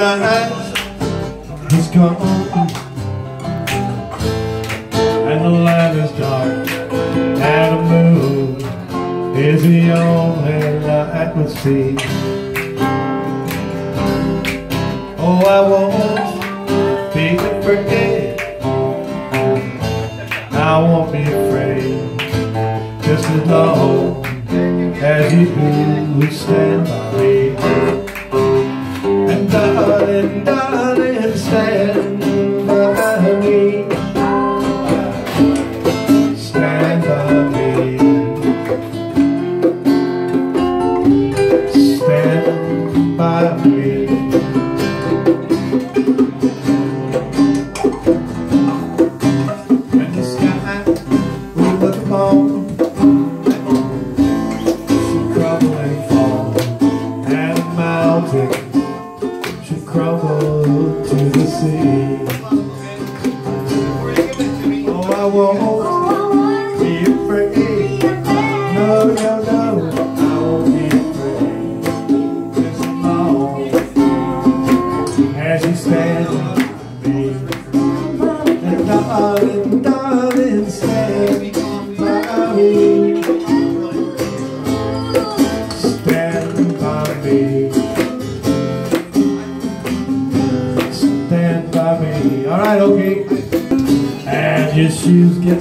my eyes He's gone. And the land is dark. And the moon Is the only light we see. Oh, I won't be afraid. I won't be afraid. Just as long as you stand by me. stand by me. Stand by me. Stand by me. When the sky crumbling and see. Oh, I won't be afraid. No, no, no, I won't be afraid. Just as you stand me. And darling, darling, stand Alright, okay. And his shoes get